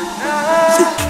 Nah.